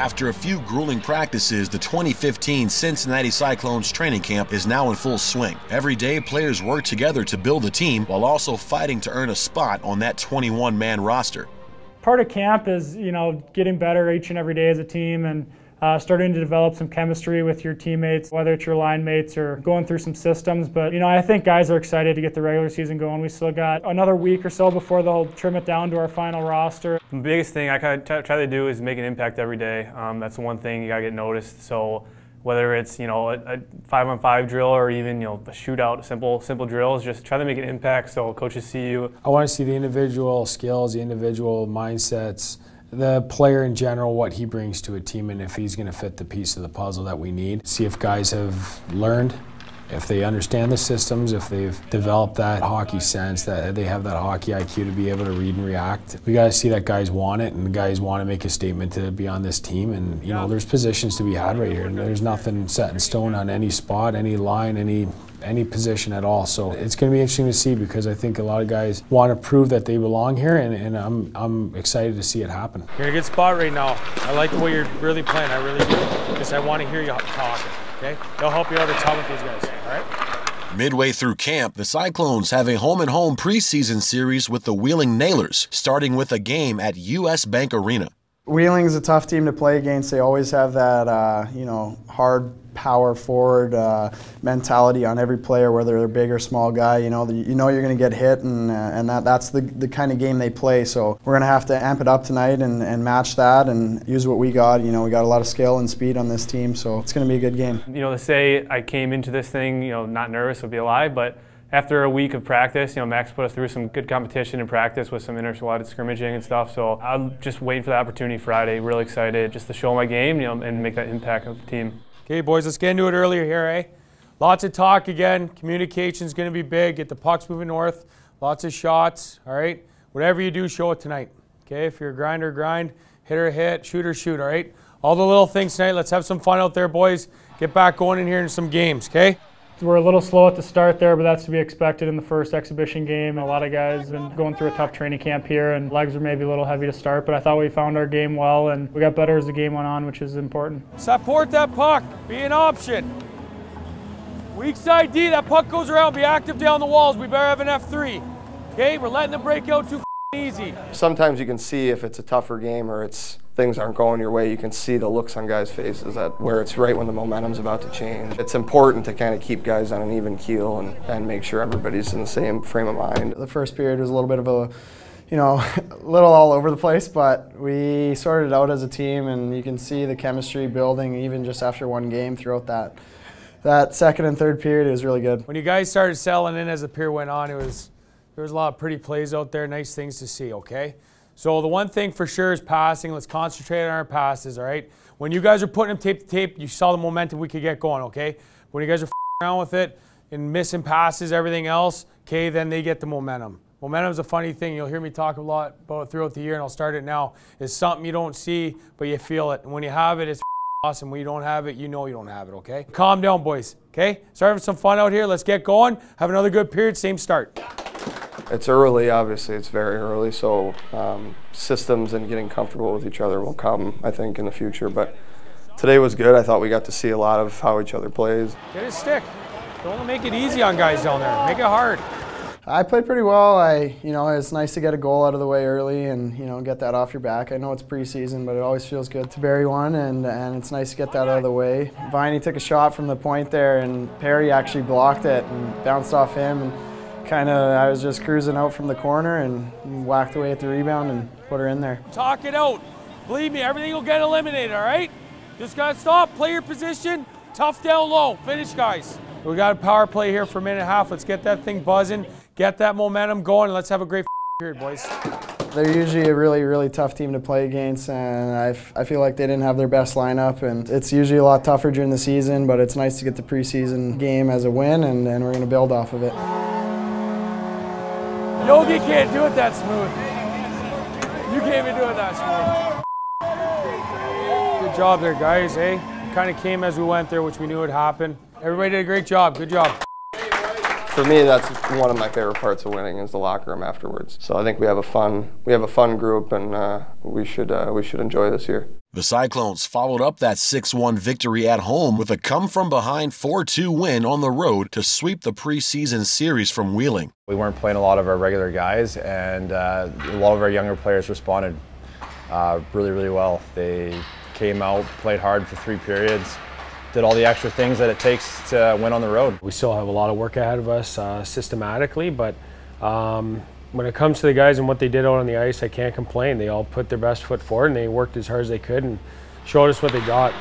After a few grueling practices, the 2015 Cincinnati Cyclones training camp is now in full swing. Every day, players work together to build a team while also fighting to earn a spot on that 21 man roster. Part of camp is, you know, getting better each and every day as a team and uh, starting to develop some chemistry with your teammates, whether it's your line mates or going through some systems. But, you know, I think guys are excited to get the regular season going. We still got another week or so before they'll trim it down to our final roster. The biggest thing I kind of try to do is make an impact every day. Um, that's one thing you got to get noticed. So whether it's you know a, a, five on five drill or even you know a shootout, simple simple drills, just try to make an impact so coaches see you. I want to see the individual skills, the individual mindsets, the player in general, what he brings to a team, and if he's going to fit the piece of the puzzle that we need. See if guys have learned if they understand the systems, if they've developed that hockey sense, that they have that hockey IQ to be able to read and react. We got to see that guys want it and the guys want to make a statement to be on this team. And, you know, there's positions to be had right here. And there's nothing set in stone on any spot, any line, any any position at all. So it's going to be interesting to see because I think a lot of guys want to prove that they belong here, and, and I'm, I'm excited to see it happen. You're in a good spot right now. I like the way you're really playing. I really do. Because I want to hear you talk. Okay? They'll help you out a ton with these guys. All right? Midway through camp, the Cyclones have a home and home preseason series with the Wheeling Nailers, starting with a game at US Bank Arena. Wheeling's a tough team to play against. They always have that, uh, you know, hard power forward uh, mentality on every player, whether they're big or small guy. You know, the, you know you're going to get hit, and uh, and that that's the the kind of game they play. So we're going to have to amp it up tonight and, and match that and use what we got. You know, we got a lot of skill and speed on this team, so it's going to be a good game. You know, to say I came into this thing, you know, not nervous would be a lie, but after a week of practice, you know, Max put us through some good competition and practice with some inter-squad scrimmaging and stuff. So I'm just waiting for the opportunity Friday. Really excited just to show my game, you know, and make that impact on the team. Okay, boys, let's get into it earlier here, eh? Lots of talk again. Communication is going to be big. Get the pucks moving north. Lots of shots. All right. Whatever you do, show it tonight. Okay. If you're a grinder, grind. Hitter, hit. Shooter, shoot. All right. All the little things tonight. Let's have some fun out there, boys. Get back going in here in some games. Okay. We're a little slow at the start there, but that's to be expected in the first exhibition game. A lot of guys have been going through a tough training camp here, and legs are maybe a little heavy to start, but I thought we found our game well, and we got better as the game went on, which is important. Support that puck. Be an option. Weak side D, that puck goes around. Be active down the walls. We better have an F3. Okay, we're letting the breakout too easy. Sometimes you can see if it's a tougher game or it's things aren't going your way, you can see the looks on guys' faces at where it's right when the momentum's about to change. It's important to kind of keep guys on an even keel and, and make sure everybody's in the same frame of mind. The first period was a little bit of a you know, a little all over the place, but we sorted it out as a team, and you can see the chemistry building even just after one game throughout that that second and third period. It was really good. When you guys started selling in as the period went on, it was there was a lot of pretty plays out there, nice things to see. Okay. So the one thing for sure is passing. Let's concentrate on our passes, all right? When you guys are putting them tape to tape, you saw the momentum we could get going, okay? When you guys are around with it and missing passes, everything else, okay, then they get the momentum. Momentum is a funny thing. You'll hear me talk a lot about it throughout the year, and I'll start it now. It's something you don't see, but you feel it. And when you have it, it's awesome. When you don't have it, you know you don't have it, okay? Calm down, boys, okay? Start having some fun out here. Let's get going. Have another good period, same start. It's early, obviously, it's very early, so um, systems and getting comfortable with each other will come, I think, in the future. But today was good. I thought we got to see a lot of how each other plays. Get a stick. Don't make it easy on guys down there. Make it hard. I played pretty well. I, you know, it's nice to get a goal out of the way early and you know get that off your back. I know it's preseason, but it always feels good to bury one, and and it's nice to get that out of the way. Viney took a shot from the point there, and Perry actually blocked it and bounced off him. And, kind of I was just cruising out from the corner and whacked away at the rebound and put her in there. Talk it out. Believe me, everything will get eliminated, all right? Just got to stop, play your position, tough down low. Finish, guys. We got a power play here for a minute and a half. Let's get that thing buzzing, get that momentum going, and let's have a great period, boys. They're usually a really, really tough team to play against, and I, I feel like they didn't have their best lineup. And it's usually a lot tougher during the season, but it's nice to get the preseason game as a win, and, and we're going to build off of it. Yogi can't do it that smooth. You can't even do it that smooth. Good job there, guys, eh? Kind of came as we went there, which we knew would happen. Everybody did a great job. Good job. For me, that's one of my favorite parts of winning is the locker room afterwards. So I think we have a fun we have a fun group, and uh, we should uh, we should enjoy this year. The Cyclones followed up that 6 1 victory at home with a come from behind 4 2 win on the road to sweep the preseason series from Wheeling. We weren't playing a lot of our regular guys, and uh, a lot of our younger players responded uh, really, really well. They came out, played hard for three periods, did all the extra things that it takes to win on the road. We still have a lot of work ahead of us uh, systematically, but um, when it comes to the guys and what they did out on the ice, I can't complain. They all put their best foot forward and they worked as hard as they could and showed us what they got.